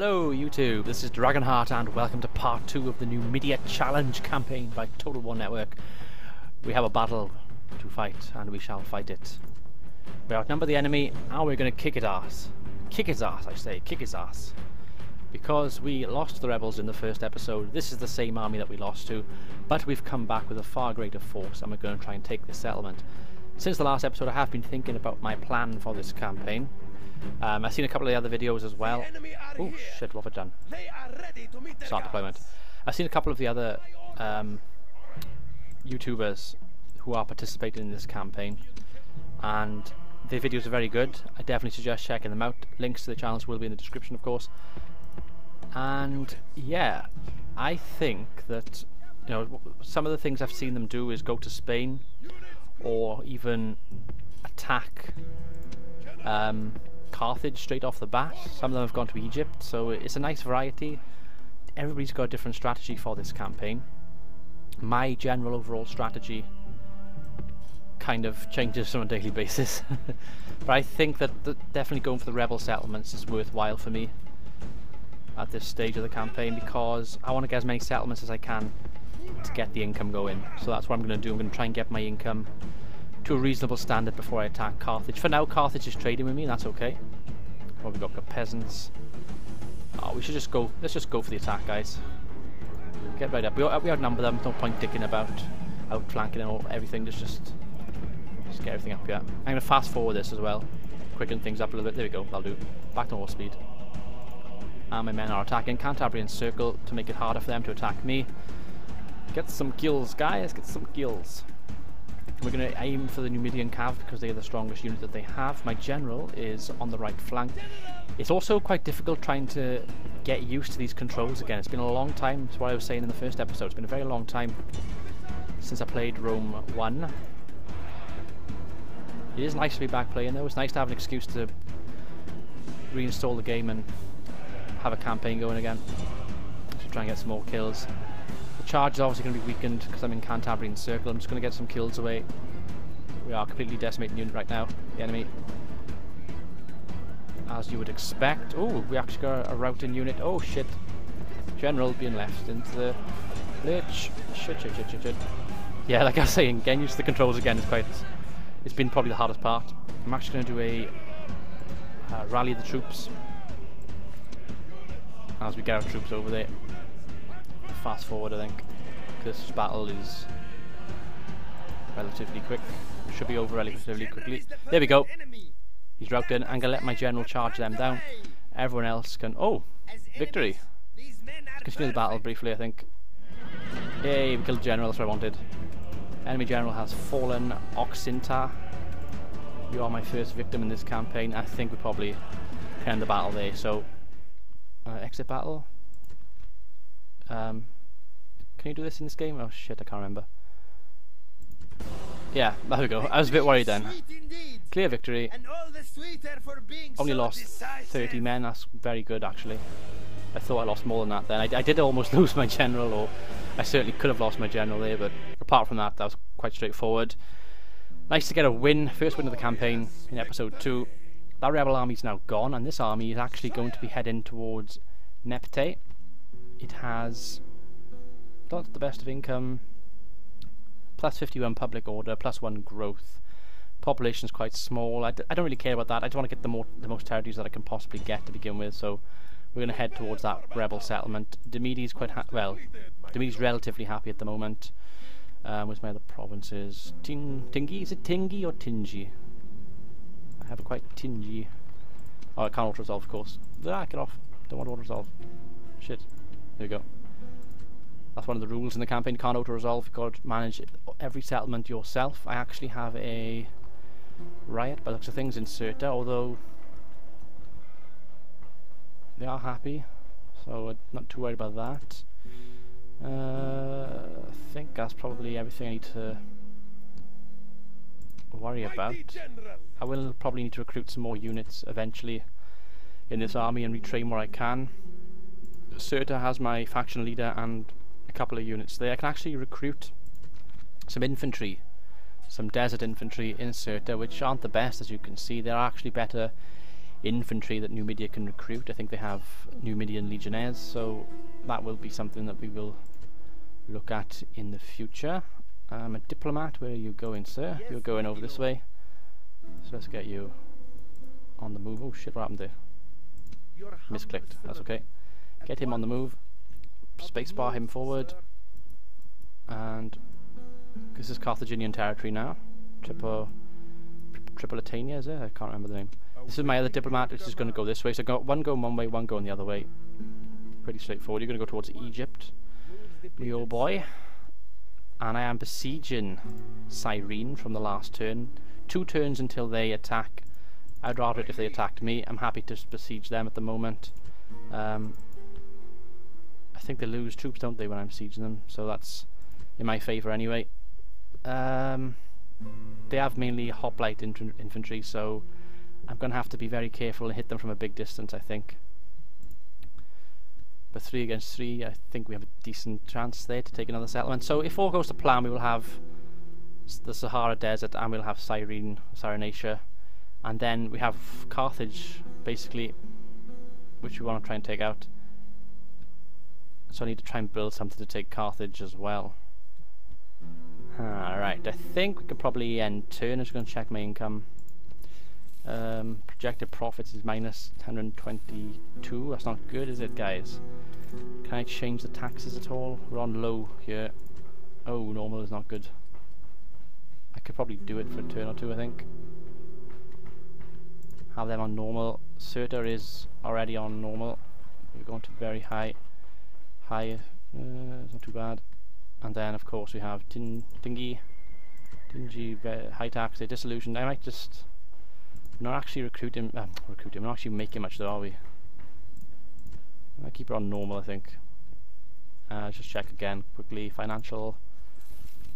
Hello YouTube, this is Dragonheart and welcome to part 2 of the Numidia Challenge campaign by Total War Network. We have a battle to fight and we shall fight it. We outnumber the enemy and we're going to kick its ass. Kick his ass, I say, kick his ass. Because we lost the rebels in the first episode, this is the same army that we lost to, but we've come back with a far greater force and we're going to try and take this settlement. Since the last episode I have been thinking about my plan for this campaign um, I've seen a couple of the other videos as well. Oh shit, what have I done? Start deployment. I've seen a couple of the other um, YouTubers who are participating in this campaign and their videos are very good. I definitely suggest checking them out. Links to the channels will be in the description of course. And yeah, I think that you know some of the things I've seen them do is go to Spain or even attack um, Carthage straight off the bat. Some of them have gone to Egypt, so it's a nice variety. Everybody's got a different strategy for this campaign. My general overall strategy kind of changes on a daily basis. but I think that the, definitely going for the rebel settlements is worthwhile for me at this stage of the campaign because I want to get as many settlements as I can to get the income going. So that's what I'm going to do. I'm going to try and get my income to a reasonable standard before I attack Carthage. For now, Carthage is trading with me, and that's okay. What we got? got peasants. Oh, we should just go. Let's just go for the attack, guys. Get right up. We, we outnumber them. No point dicking about outflanking and all, everything. Just, just, just get everything up here. I'm gonna fast forward this as well. Quicken things up a little bit. There we go. That'll do. Back to horse speed. And my men are attacking Cantabrian Circle to make it harder for them to attack me. Get some kills, guys. Get some kills. We're going to aim for the Numidian Cav because they're the strongest unit that they have. My general is on the right flank. It's also quite difficult trying to get used to these controls again. It's been a long time, that's what I was saying in the first episode, it's been a very long time since I played Rome 1. It is nice to be back playing though, it's nice to have an excuse to reinstall the game and have a campaign going again. To try and get some more kills charge is obviously going to be weakened because I'm in Cantabrian Circle. I'm just going to get some kills away. We are completely decimating unit right now, the enemy. As you would expect. Oh, we actually got a routing unit. Oh shit. General being left into the Lich. Shit, shit, shit, shit, shit. Yeah, like I was saying, getting used to the controls again is quite... It's been probably the hardest part. I'm actually going to do a uh, rally the troops as we get our troops over there fast forward, I think. This battle is relatively quick. Should be over relatively quickly. There we go. He's routed. I'm going to let my general charge them down. Everyone else can... Oh! Victory! Let's continue the battle briefly, I think. Yay, we killed general, that's what I wanted. Enemy general has fallen. Oxinta. You are my first victim in this campaign. I think we probably end the battle there, so... Uh, exit battle? Um, can you do this in this game? Oh shit, I can't remember. Yeah, there we go. I was a bit worried then. Clear victory. Only lost 30 men, that's very good actually. I thought I lost more than that then. I, I, did almost lose my general, or I certainly could have lost my general there, but apart from that, that was quite straightforward. Nice to get a win, first win of the campaign in episode 2. That rebel army is now gone, and this army is actually going to be heading towards Nepte, it has not the best of income, plus 51 public order, plus 1 growth. Population is quite small. I d I don't really care about that. I just want to get the, more, the most territories that I can possibly get to begin with. So we're going to head towards that rebel settlement. Dimmidi is quite well. is relatively happy at the moment. Um, where's my other provinces? Ting Tingi? Is it Tingi or Tingi? I have a quite Tingi. Oh, I can't auto resolve, of course. Ah, get off. Don't want to auto resolve. Shit. There you go. That's one of the rules in the campaign. You can't auto-resolve. You've got to manage every settlement yourself. I actually have a riot by looks of things in Cirta, although they are happy, so I'm not too worried about that. Uh, I think that's probably everything I need to worry about. I will probably need to recruit some more units eventually in this army and retrain where I can. Cirta has my faction leader and a couple of units there. I can actually recruit some infantry, some desert infantry in Cirta, which aren't the best as you can see. They're actually better infantry that Numidia can recruit. I think they have Numidian legionnaires, so that will be something that we will look at in the future. I'm a diplomat. Where are you going, sir? Yes, You're going over this way. So let's get you on the move. Oh shit, what happened there? Misclicked. That's okay. Get him on the move. Spacebar him forward. And this is Carthaginian territory now. Triple Tripolitania, is it? I can't remember the name. This is my other diplomat, which is going to go this way. So got one going one way, one going the other way. Pretty straightforward. You're going to go towards Egypt, me old boy. And I am besieging Cyrene from the last turn. Two turns until they attack. I'd rather it if they attacked me. I'm happy to besiege them at the moment. Um, I think they lose troops, don't they, when I'm sieging them? So that's in my favour anyway. Um, they have mainly hoplite infantry, so I'm going to have to be very careful and hit them from a big distance, I think. But 3 against 3, I think we have a decent chance there to take another settlement. So if all goes to plan, we will have the Sahara Desert and we'll have Cyrene, Cyrenaica. And then we have Carthage, basically, which we want to try and take out. So I need to try and build something to take Carthage as well. Alright, I think we could probably end turn. I'm just going to check my income. Um, projected profits is minus 122. That's not good, is it, guys? Can I change the taxes at all? We're on low here. Oh, normal is not good. I could probably do it for a turn or two, I think. Have them on normal. Cirta is already on normal. We're going to very high. High, uh, not too bad. And then, of course, we have tin Dingy, Dingy, High Tax, Disillusioned. I might just not actually recruit him, uh, recruit him, not actually him much though, are we? I keep it on normal, I think. Uh, just check again quickly. Financial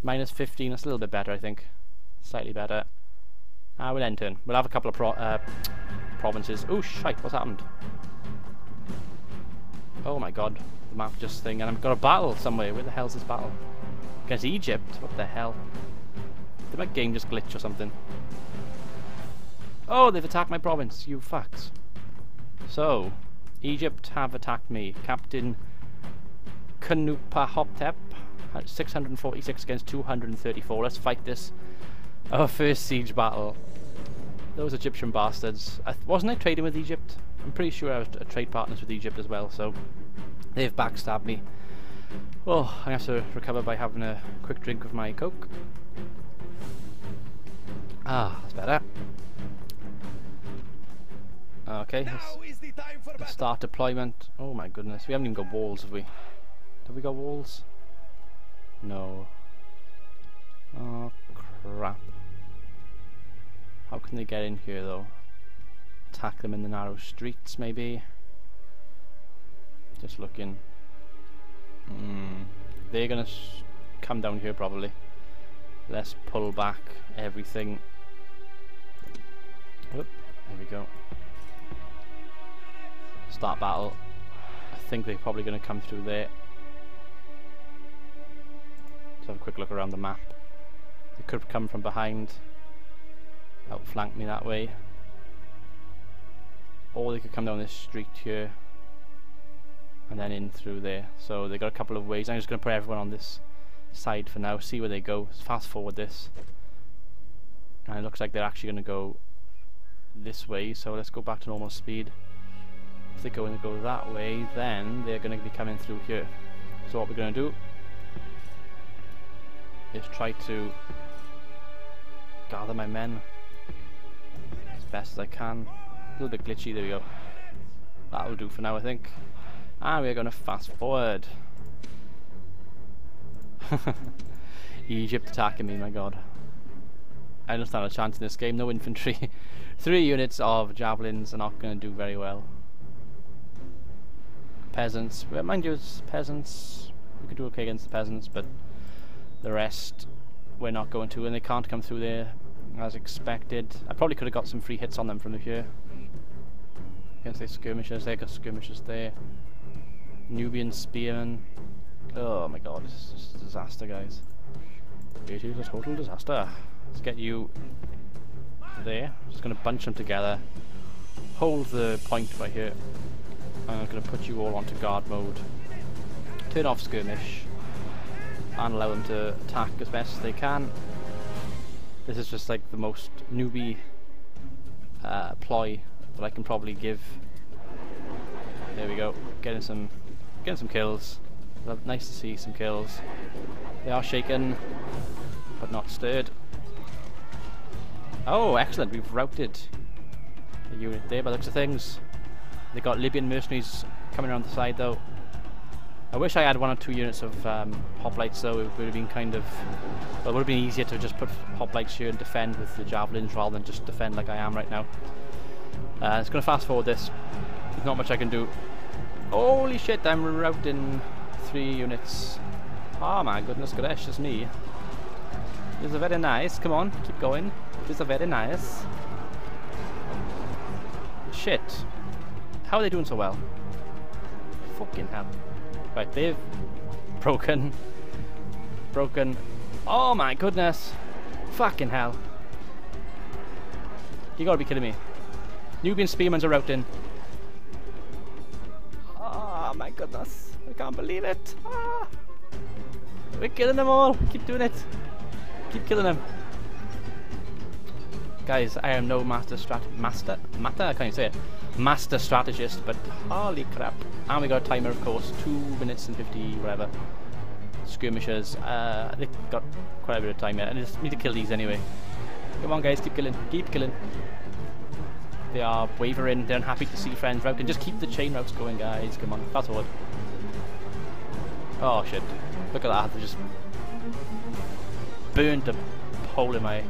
minus 15. That's a little bit better, I think. Slightly better. Uh, we'll end turn. We'll have a couple of pro uh, provinces. Oh shite! What's happened? Oh my god! The map just thing, and I've got a battle somewhere. Where the hell's this battle? Against Egypt? What the hell? Did my game just glitch or something? Oh, they've attacked my province, you fucks. So, Egypt have attacked me. Captain Kanupahotep, 646 against 234. Let's fight this. Our first siege battle. Those Egyptian bastards. I wasn't I trading with Egypt? I'm pretty sure I was a trade partners with Egypt as well, so they've backstabbed me. Oh, I have to recover by having a quick drink of my coke. Ah, that's better. Okay, let's start deployment. Oh my goodness, we haven't even got walls, have we? Have we got walls? No. Oh crap. How can they get in here though? Attack them in the narrow streets maybe? Just looking. Mm. They're gonna come down here probably. Let's pull back everything. Oop, there we go start battle. I think they're probably going to come through there. Let's have a quick look around the map. They could come from behind, outflank me that way. Or they could come down this street here and then in through there. So they got a couple of ways. I'm just going to put everyone on this side for now, see where they go. Fast forward this. And it looks like they're actually going to go this way, so let's go back to normal speed if they're going to go that way, then they're going to be coming through here. So what we're going to do is try to gather my men as best as I can. Little bit glitchy, there we go. That'll do for now, I think. And we're going to fast forward. Egypt attacking me, my god. I don't stand a chance in this game, no infantry. Three units of javelins are not going to do very well peasants. But mind you, it's peasants. We could do okay against the peasants, but the rest we're not going to, and they can't come through there as expected. I probably could have got some free hits on them from here. Against the skirmishers, they got skirmishers there. Nubian spearmen. Oh my god, this is a disaster, guys. It is a total disaster. Let's get you there. Just gonna bunch them together. hold the point right here. I'm to put you all onto guard mode. Turn off skirmish and allow them to attack as best they can. This is just like the most newbie uh, ploy that I can probably give. There we go, getting some, getting some kills. Nice to see some kills. They are shaken, but not stirred. Oh, excellent! We've routed a unit there by the looks of things. They got Libyan mercenaries coming around the side though. I wish I had one or two units of um, hoplites though, it would have been kind of, well, it would have been easier to just put hoplites here and defend with the javelins rather than just defend like I am right now. Uh, it's going to fast forward this, there's not much I can do. Holy shit, I'm routing three units. Oh my goodness gracious me. This is very nice, come on, keep going. This is very nice. Shit. How are they doing so well? Fucking hell. Right, they've broken. Broken. Oh my goodness. Fucking hell. You gotta be kidding me. Nubian spearmen are out in. Oh my goodness. I can't believe it. Ah. We're killing them all. Keep doing it. Keep killing them. Guys, I am no master strat master master I can't say it. Master strategist, but holy crap. And we got a timer of course, two minutes and fifty whatever. Skirmishers. Uh they got quite a bit of time yet. I just need to kill these anyway. Come on guys, keep killing. Keep killing. They are wavering, they're unhappy to see friends routing. Just keep the chain routes going guys, come on, fast forward. Oh shit. Look at that, they just burned a hole in my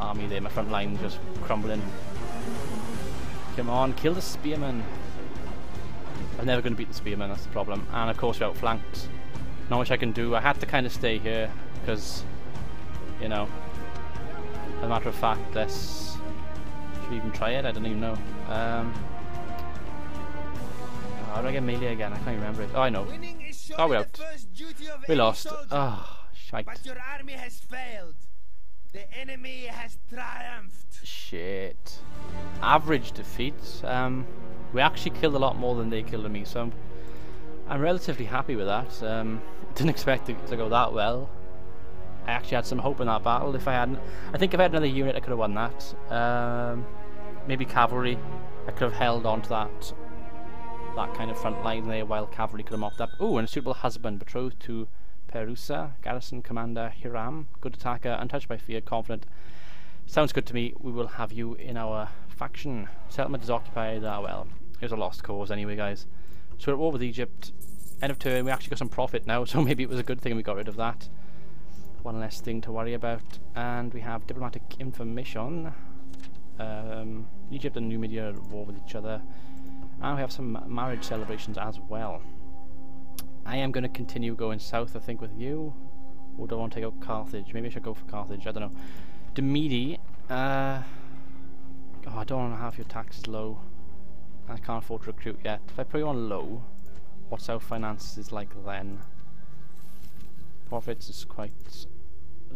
army there, my front line just crumbling. Come on, kill the spearmen. I'm never going to beat the spearmen, that's the problem. And of course we're outflanked. Not much I can do. I had to kind of stay here because, you know, as a matter of fact, let's... Should even try it? I don't even know. Um, how do I get melee again? I can't remember it. Oh, I know. Oh, we're out. We lost. Oh, shite. But your army has failed. The enemy has triumphed. Shit. Average defeats. Um, we actually killed a lot more than they killed me, so I'm, I'm relatively happy with that. Um, didn't expect it to go that well. I actually had some hope in that battle. If I hadn't, I think if I had another unit, I could have won that. Um, maybe cavalry. I could have held on to that that kind of front line there while cavalry could have mopped up. Oh, and a suitable husband betrothed to Perusa, Garrison Commander Hiram, good attacker, untouched by fear, confident. Sounds good to me. We will have you in our faction. Settlement is occupied. Ah, well, it was a lost cause anyway, guys. So we're at war with Egypt. End of turn. We actually got some profit now, so maybe it was a good thing we got rid of that. One less thing to worry about. And we have diplomatic information. Um, Egypt and Numidia are at war with each other. And we have some marriage celebrations as well. I am going to continue going south, I think, with you. Or do I want to take out Carthage? Maybe I should go for Carthage, I don't know. Dimmidi, uh... Oh, I don't want to have your taxes low. I can't afford to recruit yet. If I put you on low, what's our finances is like then? Profits is quite...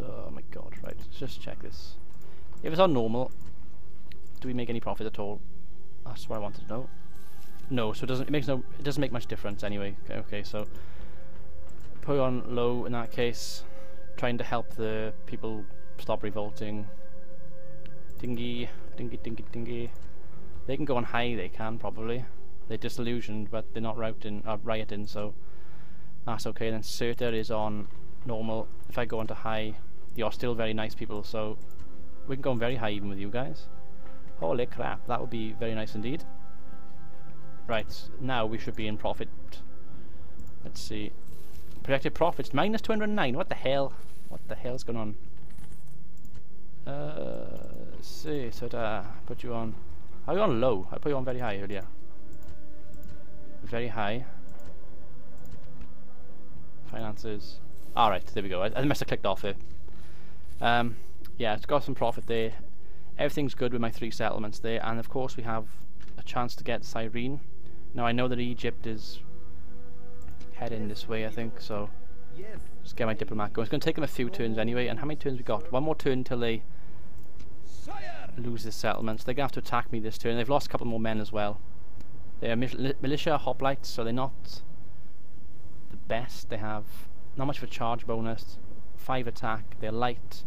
Oh my god, right, let's just check this. If it's on normal, do we make any profit at all? That's what I wanted to know. No, so it doesn't. It makes no. It doesn't make much difference anyway. Okay, okay so put on low in that case, trying to help the people stop revolting. Dingy, dingy, dingy, dingy. They can go on high. They can probably. They're disillusioned, but they're not routing, uh, rioting, so that's okay. Then Cirta is on normal. If I go onto high, you're still very nice people, so we can go on very high even with you guys. Holy crap, that would be very nice indeed. Right, now we should be in profit. Let's see. Projected profits, minus 209. What the hell? What the hell's going on? Uh, see, so to put you on... Are you on low? I put you on very high earlier. Very high. Finances. Alright, there we go. I, I must have clicked off it. Um, yeah, it's got some profit there. Everything's good with my three settlements there, and of course we have a chance to get Cyrene. Now I know that Egypt is heading this way, I think, so just get my diplomat going. It's going to take them a few turns anyway, and how many turns we got? One more turn until they lose this settlement. So they're going to have to attack me this turn. They've lost a couple more men as well. They're militia hoplites, so they're not the best. They have not much of a charge bonus, 5 attack, they're light,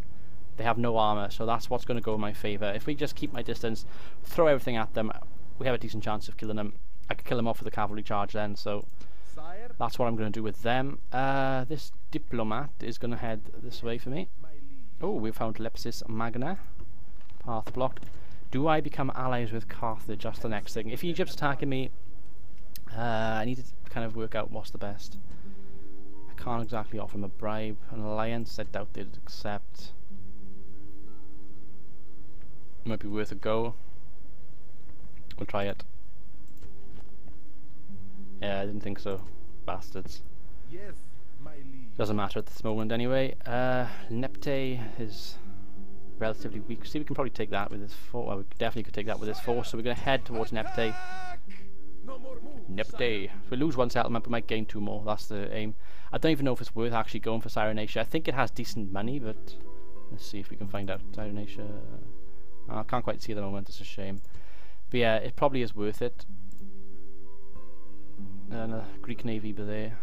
they have no armor, so that's what's going to go in my favour. If we just keep my distance, throw everything at them, we have a decent chance of killing them. I could kill them off with a cavalry charge then, so that's what I'm going to do with them. Uh, this diplomat is going to head this way for me. Oh, we found Leptis Magna. Path blocked. Do I become allies with Carthage? That's the next thing. If Egypt's attacking me, uh, I need to kind of work out what's the best. Can't exactly offer him a bribe. An alliance, I doubt they'd accept. Might be worth a go. We'll try it. Yeah, I didn't think so. Bastards. Yes. Doesn't matter at this moment anyway. Uh, Nepte is relatively weak. See, we can probably take that with his force. Well, we definitely could take that with his force. So we're going to head towards Nepte. No more. Nepte. If we lose one settlement, we might gain two more. That's the aim. I don't even know if it's worth actually going for Cyrenacia. I think it has decent money, but let's see if we can find out. Cyrenacia. Oh, uh, I can't quite see at the moment. It's a shame. But yeah, it probably is worth it. And a Greek navy by there.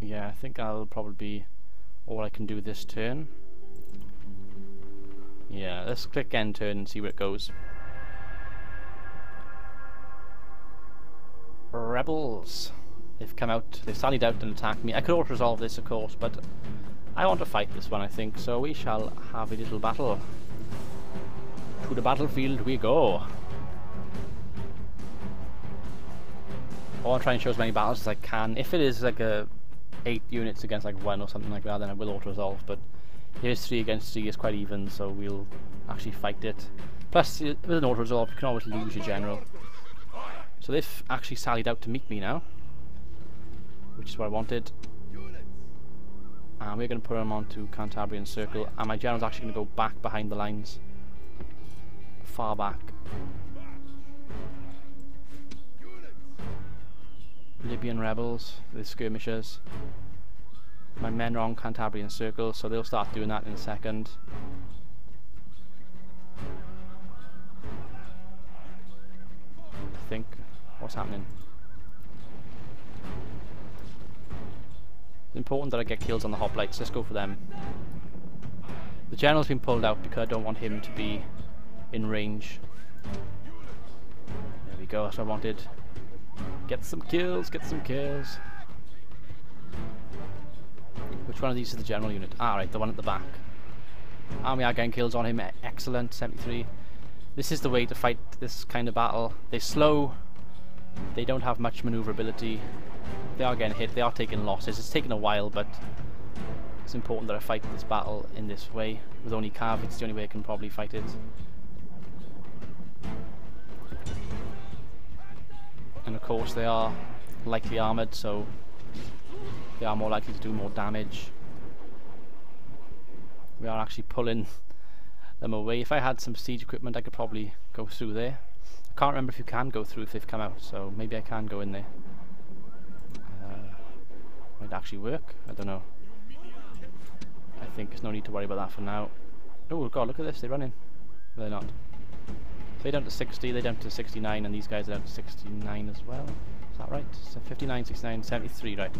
Yeah, I think that'll probably be all I can do this turn. Yeah, let's click end turn and see where it goes. Rebels. They've come out, they've sallied out and attacked me. I could auto resolve this, of course, but I want to fight this one, I think, so we shall have a little battle. To the battlefield we go. I want to try and show as many battles as I can. If it is like a 8 units against like 1 or something like that, then I will auto resolve, but here's 3 against 3 it's quite even, so we'll actually fight it. Plus, with an auto resolve, you can always lose your general. So they've actually sallied out to meet me now, which is what I wanted. And we're going to put them onto Cantabrian Circle, and my general's actually going to go back behind the lines. Far back. Libyan rebels, the skirmishers. My men are on Cantabrian Circle, so they'll start doing that in a second. I think. What's happening? It's important that I get kills on the hoplites. Let's go for them. The general's been pulled out because I don't want him to be in range. There we go, that's what I wanted. Get some kills, get some kills. Which one of these is the general unit? Ah, right, the one at the back. And we are getting kills on him. Excellent, 73. This is the way to fight this kind of battle. They're slow. They don't have much maneuverability. They are getting hit. They are taking losses. It's taken a while, but it's important that I fight this battle in this way. With only Cav, it's the only way I can probably fight it. and of course they are lightly armoured so they are more likely to do more damage we are actually pulling them away if I had some siege equipment I could probably go through there can't remember if you can go through if they've come out so maybe I can go in there uh, might actually work I don't know I think there's no need to worry about that for now oh god look at this they're running they're not they're down to 60, they're down to 69, and these guys are down to 69 as well. Is that right? So 59, 69, 73, right.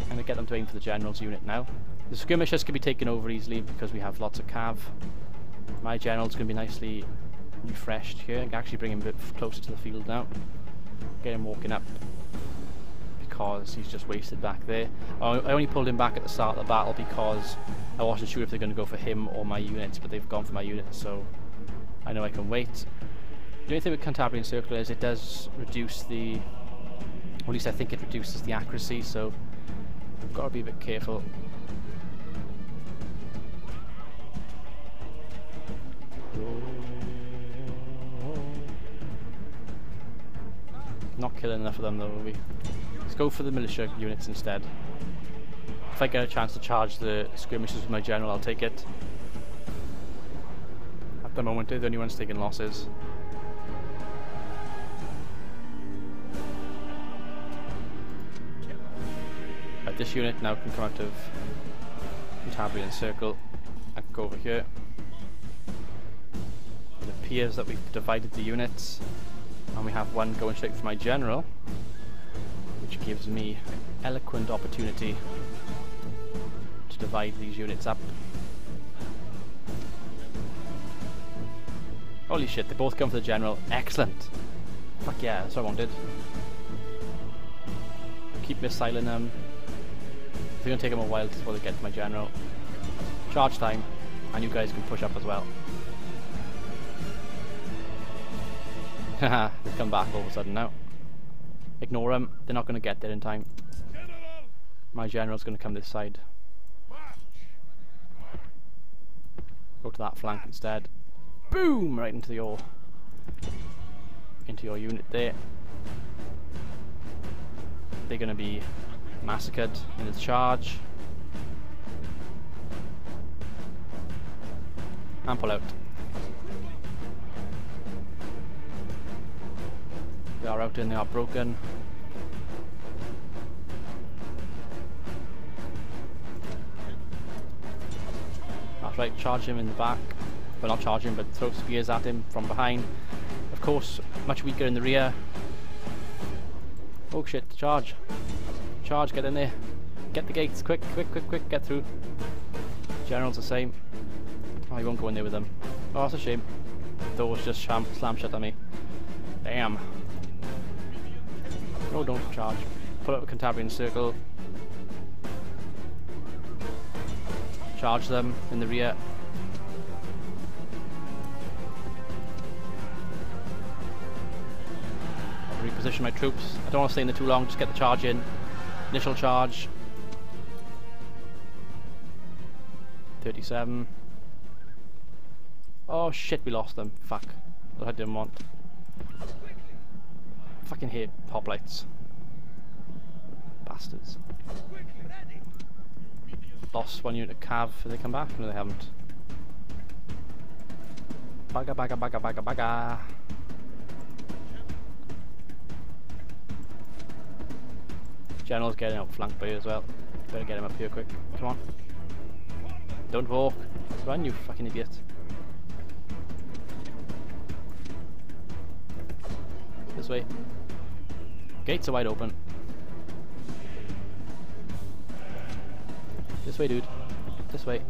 I'm going to get them to aim for the general's unit now. The skirmishers can be taken over easily because we have lots of cav. My general's going to be nicely refreshed here. Actually bring him a bit closer to the field now. Get him walking up because he's just wasted back there. I only pulled him back at the start of the battle because I wasn't sure if they're going to go for him or my units, but they've gone for my units, so I know I can wait. The only thing with Cantabrian Circle is it does reduce the, at least I think it reduces the accuracy, so I've got to be a bit careful. Oh. Not killing enough of them though, will we? Let's go for the militia units instead. If I get a chance to charge the skirmishers with my general, I'll take it. At the moment, they're the only ones taking losses. Right, this unit now can come out of Cantabrian Circle and go over here. appears that we've divided the units and we have one going straight for my general which gives me an eloquent opportunity to divide these units up. Holy shit, they both come for the general. Excellent! Fuck yeah, that's what I wanted. Keep missiling them. It's gonna take them a while before they get to my general. Charge time, and you guys can push up as well. Haha, they come back all of a sudden now. Ignore them, they're not gonna get there in time. My general's gonna come this side. Go to that flank instead. Boom! Right into your into your unit there. They're gonna be massacred in its charge. And pull out. They are out and they are broken. That's right, charge him in the back. Well, not charge him, but throw spears at him from behind. Of course, much weaker in the rear. Oh shit, charge. Charge, get in there. Get the gates, quick, quick, quick, quick, get through. General's the same. Oh, he won't go in there with them. Oh, that's a shame. Doors just slam shut on me. Damn. No, don't charge. Put up a Cantabrian circle. Charge them in the rear. I'll reposition my troops. I don't want to stay in there too long, just get the charge in. Initial charge. 37. Oh shit, we lost them. Fuck. That I didn't want. Fucking hate hoplites. Bastards. Lost one unit of cav. Have they come back? No, they haven't. Bagga, bagga, bagga, bagga, bagga. General's getting outflanked by you as well. Better get him up here quick. Come on. Don't walk. Run, you fucking idiot. This way. Gates are wide open. This way, dude. This way.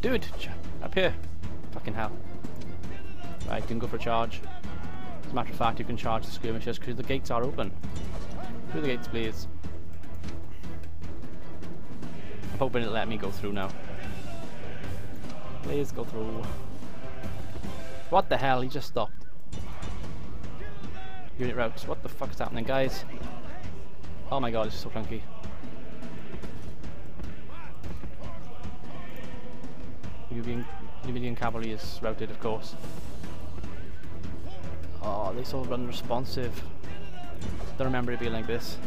Dude! Up here. Fucking hell. Right, you can go for a charge. As a matter of fact, you can charge the skirmishers because the gates are open. Through the gates, please. I'm hoping it'll let me go through now. Please go through. What the hell? He just stopped. Unit routes. What the fuck is happening, guys? Oh my god, it's so clunky. Nubian, Nubian cavalry is routed, of course. Oh, they so unresponsive. Don't remember it being like this.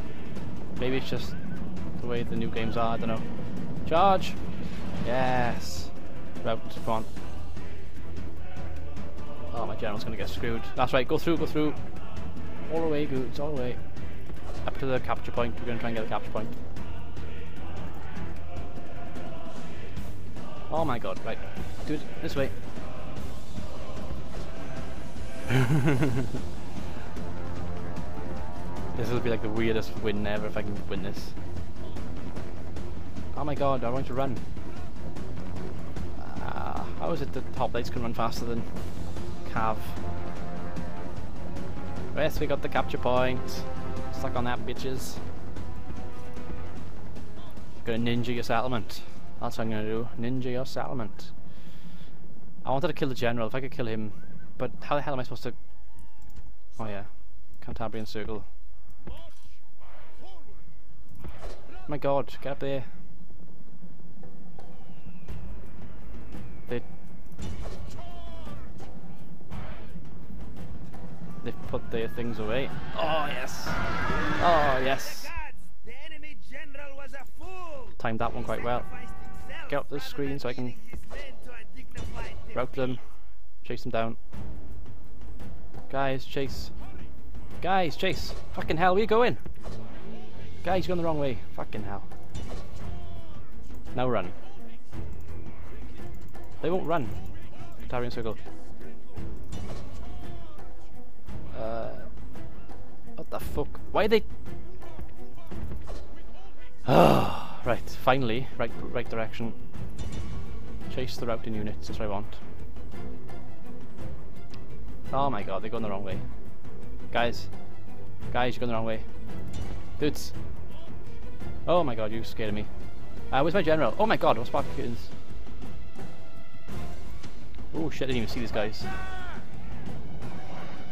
Maybe it's just the way the new games are, I don't know. Charge! Yes! Route, come on. Oh, my general's gonna get screwed. That's right, go through, go through. All the way, goods, all the way. Up to the capture point, we're gonna try and get the capture point. Oh my god, right. Do it this way. this will be like the weirdest win ever if I can win this. Oh my god, I want to run. Uh, how is it that hoplites can run faster than Cav? Yes, we got the capture point. Stuck on that, bitches. Gonna ninja your settlement. That's what I'm gonna do. Ninja your settlement. I wanted to kill the general, if I could kill him. But how the hell am I supposed to... Oh yeah. Cantabrian circle. my god, get up there. They've put their things away. Oh yes! Oh yes! Timed that one quite well. Get up the screen so I can route them, chase them down. Guys, chase. Guys, chase. Fucking hell, where you going? Guys, you're going the wrong way. Fucking hell. Now run. They won't run. Tarrian circle. Uh, what the fuck? Why are they? Ah, right. Finally, right, right direction. Chase the routing units. That's what I want. Oh my god, they're going the wrong way. Guys, guys, you're going the wrong way. Dudes. Oh my god, you scared me. Uh, where's my general? Oh my god, what's Spartacus? Oh shit, I didn't even see these guys.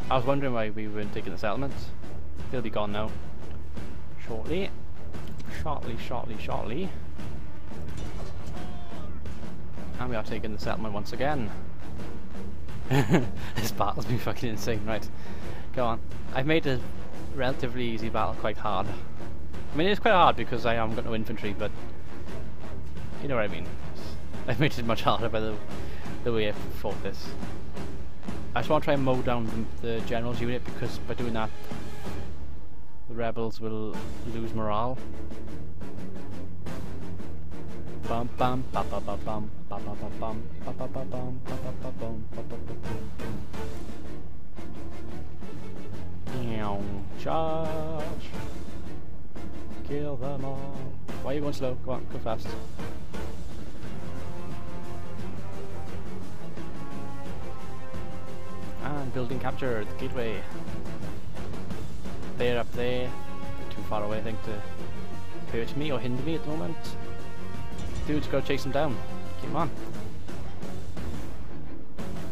I was wondering why we weren't taking the settlement. They'll be gone now. Shortly. Shortly, shortly, shortly. And we are taking the settlement once again. this battle's been fucking insane, right. Go on. I've made a relatively easy battle quite hard. I mean, it's quite hard because I am got no infantry, but you know what I mean. I've made it much harder by the the way I fought this. I just want to try and mow down the, the general's unit because by doing that, the rebels will lose morale. Bum bum ba ba ba bum ba ba ba bum ba ba ba bum ba ba ba bum ba ba ba bum. Charge! Kill them all. Why are you going slow? Come on, go fast. Building capture, the gateway. They're up there. Too far away, I think, to hurt me or hinder me at the moment. Dude's gotta chase them down. Them on.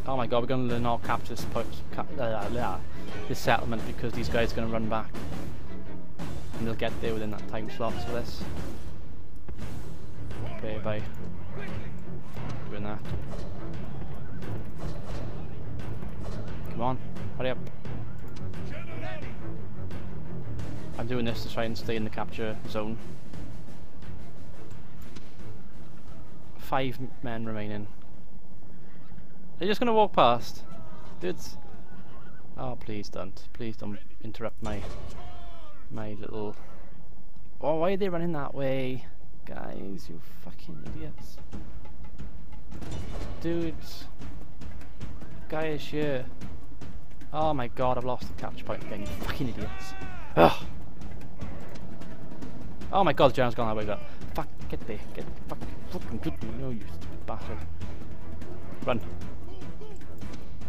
Oh my god, we're gonna not capture this, cap uh, this settlement because these guys are gonna run back. And they'll get there within that time slot for this. Okay, bye. Doing that. Come on, hurry up. I'm doing this to try and stay in the capture zone. Five men remaining. They're just gonna walk past. Dudes. Oh, please don't. Please don't interrupt my my little... Oh, why are they running that way? Guys, you fucking idiots. Dudes. Guy is here. Oh my god, I've lost the capture point again, you fucking idiots. Ugh. Oh my god, the general's gone that way, but fuck, get there, get fuck, fucking good, no you stupid bastard. Run.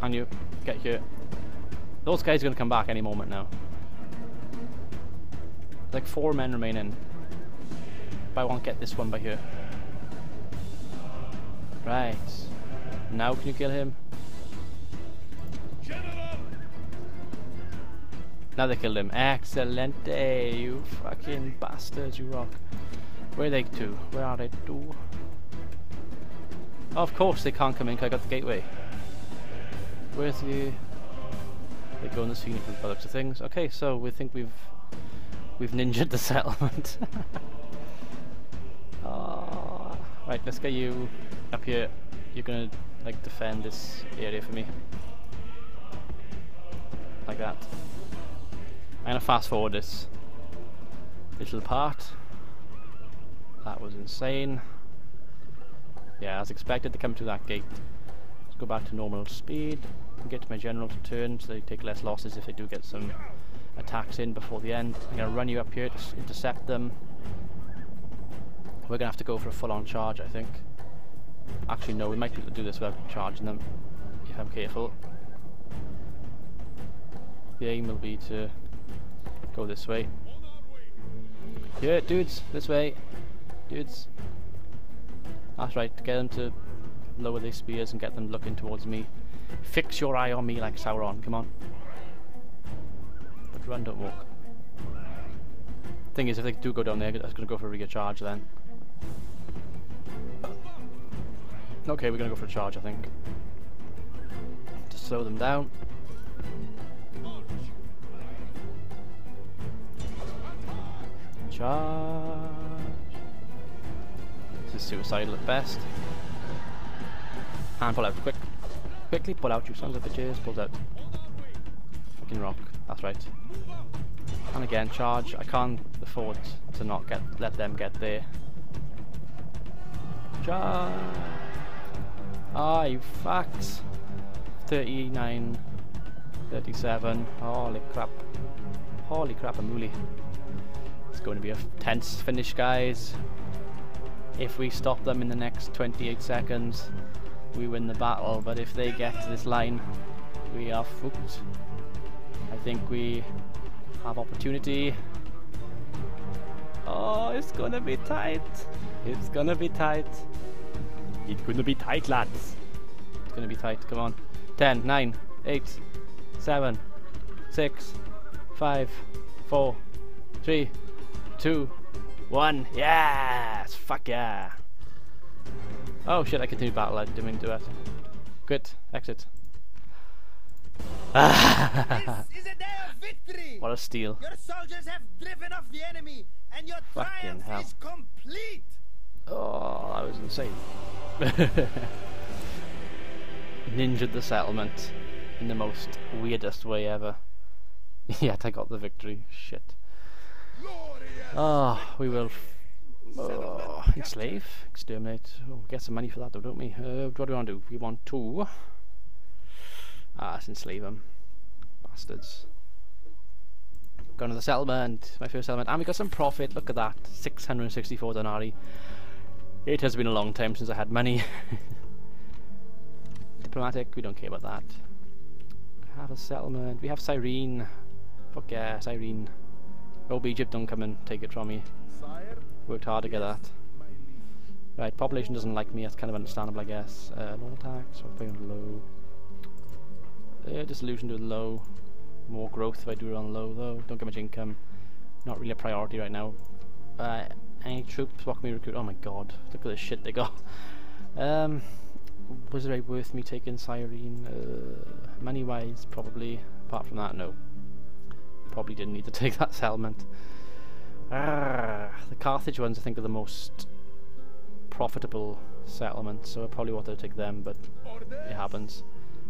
And you, get here. Those guys are gonna come back any moment now. Like four men remaining. But I won't get this one by here. Right. Now can you kill him? Now they killed him. Excellent you fucking bastards, you rock. Where are they to? Where are they to? Oh, of course they can't come in because I got the gateway. Where's the... They go in the scene the looks of things. Okay, so we think we've... We've ninjaed the settlement. oh, right, let's get you up here. You're gonna, like, defend this area for me. Like that. I'm gonna fast forward this little part. That was insane. Yeah, as expected to come to that gate. Let's go back to normal speed and get to my general to turn so they take less losses if they do get some attacks in before the end. I'm gonna run you up here to intercept them. We're gonna have to go for a full-on charge, I think. Actually, no, we might be able to do this without charging them if I'm careful. The aim will be to Go this way. Yeah, dudes, this way. Dudes. That's right, get them to lower their spears and get them looking towards me. Fix your eye on me like Sauron, come on. But run, don't walk. Thing is, if they do go down there, was going to go for a rear charge then. Okay, we're going to go for a charge, I think. To slow them down. Charge. This is suicidal at best. And pull out, quick. Quickly pull out, you sons of bitches. Pull out. Fucking rock. That's right. And again, charge. I can't afford to not get let them get there. Charge. Ah, you fucks. 39, 37. Holy crap. Holy crap, a mooly. It's going to be a tense finish, guys. If we stop them in the next 28 seconds, we win the battle. But if they get to this line, we are fucked. I think we have opportunity. Oh, it's gonna be tight. It's gonna be tight. It's gonna be tight, lads. It's gonna be tight. Come on. 10, 9, 8, 7, 6, 5, 4, 3, 2, 1. Yes! Fuck yeah! Oh shit, I continue battle. I didn't mean to do that. Quit. Exit. This is a day of victory! what a steal. Your soldiers have driven off the enemy, and your Fucking triumph hell. is complete! Oh, that was insane. Ninja the settlement in the most weirdest way ever. Yet I got the victory. Shit. Oh, we will oh, enslave, exterminate. Oh, get some money for that though, don't we? Uh, what do we want to do? We want to. Ah, let's enslave them. Bastards. Going to the settlement, my first settlement, and we got some profit. Look at that, 664 denarii. It has been a long time since I had money. Diplomatic, we don't care about that. Have a settlement. We have Cyrene. Fuck yeah, Cyrene. Hope Egypt don't come and take it from me. Worked hard to get that. Right, population doesn't like me, that's kind of understandable I guess. Uh, normal tax, we're putting low. Uh, dissolution to low. More growth if I do it on low though. Don't get much income. Not really a priority right now. Uh, any troops? What can we recruit? Oh my god, look at the shit they got. Um, was it worth me taking Cyrene? Uh, money wise, probably. Apart from that, no. Probably didn't need to take that settlement. Ah, the Carthage ones I think are the most profitable settlements, so I probably wanted to take them, but it happens.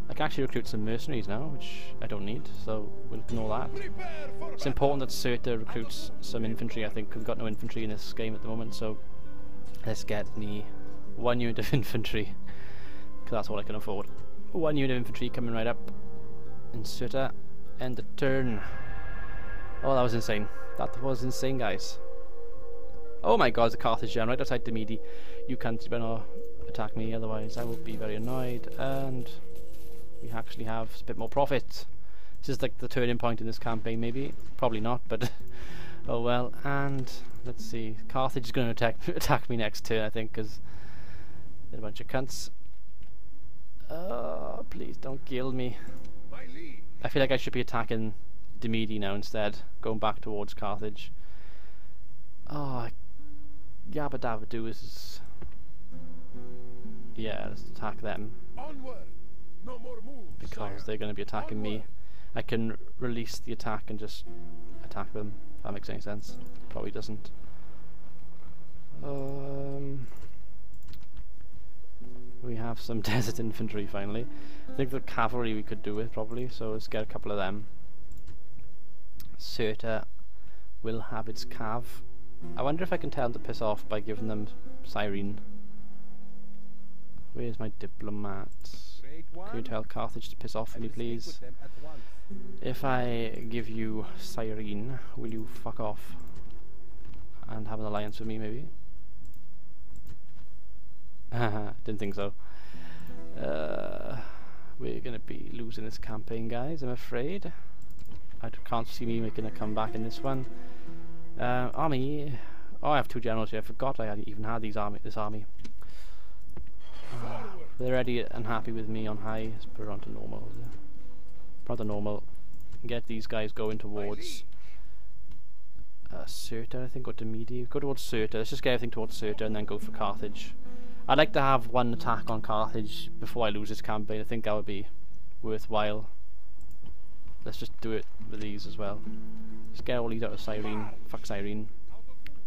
I can actually recruit some mercenaries now, which I don't need, so we'll ignore that. It's important that Cirta recruits some infantry, I think, we've got no infantry in this game at the moment, so let's get me one unit of infantry, because that's all I can afford. One unit of infantry coming right up, in Cirta, end the turn. Oh, that was insane. That was insane, guys. Oh my god, the Carthage Gen right outside Dimmidi. You can't uh, attack me, otherwise I will be very annoyed. And we actually have a bit more profit. This is like the turning point in this campaign, maybe. Probably not, but oh well. And let's see, Carthage is going to attack attack me next turn, I think, because they're a bunch of cunts. Oh, please don't kill me. I feel like I should be attacking Dimmidi now instead, going back towards Carthage. Oh, Yabba Dabba Doo is. Yeah, let's attack them No more moves, because sire. they're going to be attacking me. I can release the attack and just attack them. If that makes any sense. Probably doesn't. Um, we have some desert infantry finally. I think the cavalry we could do with probably, so let's get a couple of them. Cirta will have its calf. I wonder if I can tell them to piss off by giving them Cyrene. Where's my diplomat? Can you tell Carthage to piss off I me, please? with them at once. If I give you Cyrene, will you fuck off and have an alliance with me, maybe? Didn't think so. Uh, we're gonna be losing this campaign, guys. I'm afraid. I can't see me making a comeback in this one. Uh, army. Oh, I have two generals here. I forgot I even had these army. This army. They're already unhappy with me on high. Let's put it on to normal. Put normal. Get these guys going towards uh, Cirta, I think, or Dimmidi. Go towards Cirta. Let's just get everything towards Cirta and then go for Carthage. I'd like to have one attack on Carthage before I lose this campaign. I think that would be worthwhile. Let's just do it with these as well. Just get all these out of Cyrene. Fuck Cyrene.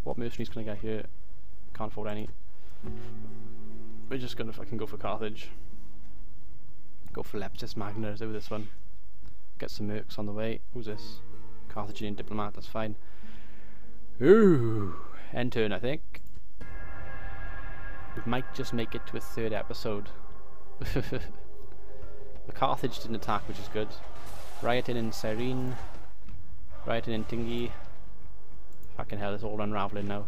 What mercenaries can I get here? Can't afford any. We're just gonna fucking go for Carthage. Go for Leptis Magna over this one. Get some mercs on the way. Who's this? Carthaginian diplomat, that's fine. Ooh, end turn, I think. We might just make it to a third episode. the Carthage didn't attack, which is good. Rioting in Cyrene. Rioting in Tingi. Fucking hell, it's all unraveling now.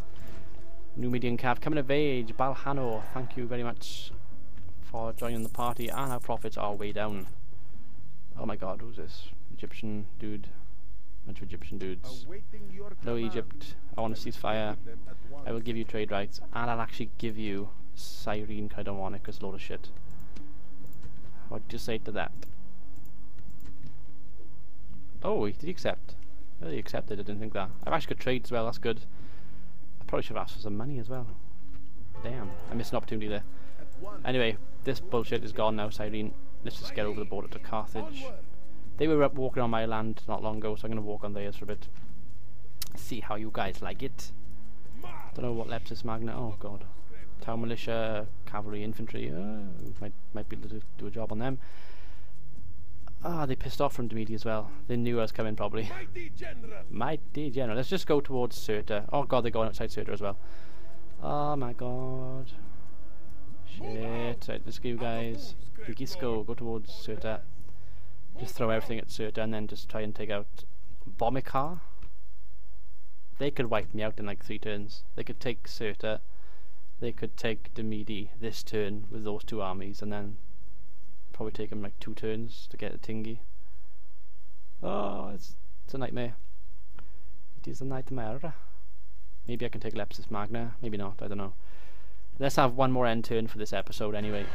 Numidian Cav coming of age. Balhano, thank you very much for joining the party. Ah, and our profits are way down. Oh my god, who's this? Egyptian dude. Bunch of Egyptian dudes. Hello. Egypt, I want to ceasefire. With them at once. I will give you trade rights, and I'll actually give you Cyrene, I don't want it, 'cause it's a load of shit. What do you say to that? Oh, did he accept? He accepted, I didn't think that. I've actually got trade as well, that's good. I probably should have asked for some money as well. Damn, I missed an opportunity there. Anyway, this bullshit is gone now, Cyrene. Let's just get over the border to Carthage. They were up walking on my land not long ago, so I'm going to walk on theirs for a bit. See how you guys like it. Don't know what Leptis Magna. Oh god. Town militia, cavalry, infantry. Uh, might might be able to do a job on them. Ah, they pissed off from Dimmidi as well. They knew I was coming probably. Mighty general. Mighty general. Let's just go towards Cirta. Oh god, they're going outside Cirta as well. Oh my god. Shit. Right, let's go, guys. Gigisco, go towards Cirta. Just throw everything at Cirta and then just try and take out Bomilcar. They could wipe me out in like three turns. They could take Cirta. They could take Dimmidi this turn with those two armies and then probably take them like two turns to get a Tingi. Oh, it's, it's a nightmare. It is a nightmare. Maybe I can take Leptis Magna. Maybe not. I don't know. Let's have one more end turn for this episode anyway.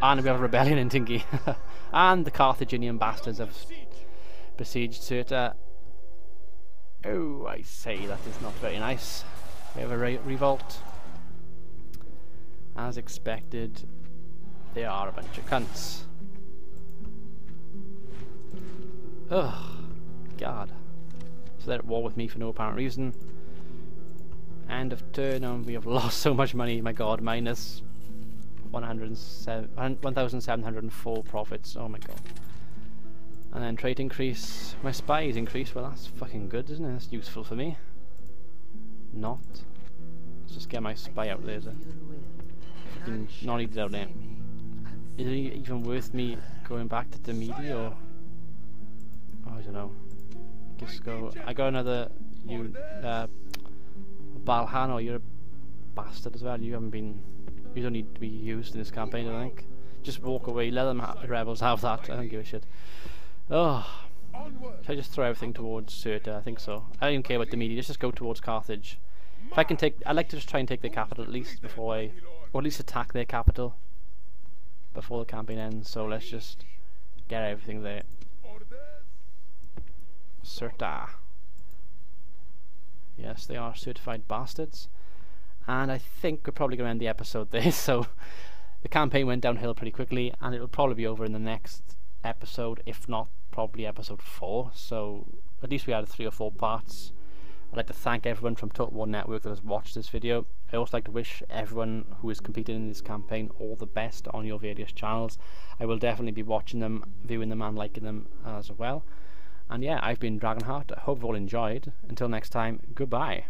And we have a rebellion in Tingi. and the Carthaginian bastards have besieged Cirta. Oh, I say, that is not very nice. We have a re revolt. As expected, they are a bunch of cunts. Ugh, God. So they're at war with me for no apparent reason. End of turn, and we have lost so much money. My God, minus 107 1,704 profits. Oh my God. And then trait increase. My spies increase. Well, that's fucking good, isn't it? That's useful for me. Not. Let's just get my spy out there. So. Fucking not needed out there. Is it even worth me going back to Dimmidi or? Oh, I don't know. Just go. I got another. You, uh, Balhano. You're a bastard as well. You haven't been. You don't need to be used in this campaign. I think. Just walk away. Let them ha- the rebels have that. I don't give a shit. Oh, should I just throw everything towards Cirta? I think so. I don't even care about Dimmidi. Let's just go towards Carthage. If I can take, I'd like to just try and take their capital at least before I, or at least attack their capital before the campaign ends. So let's just get everything there. Certa. Yes, they are certified bastards. And I think we're probably going to end the episode there. So the campaign went downhill pretty quickly, and it will probably be over in the next episode, if not probably episode four. So at least we had three or four parts. I'd like to thank everyone from Total War Network that has watched this video. I also like to wish everyone who is competing in this campaign all the best on your various channels. I will definitely be watching them, viewing them, and liking them as well. And yeah, I've been Dragonheart. I hope you've all enjoyed. Until next time, goodbye.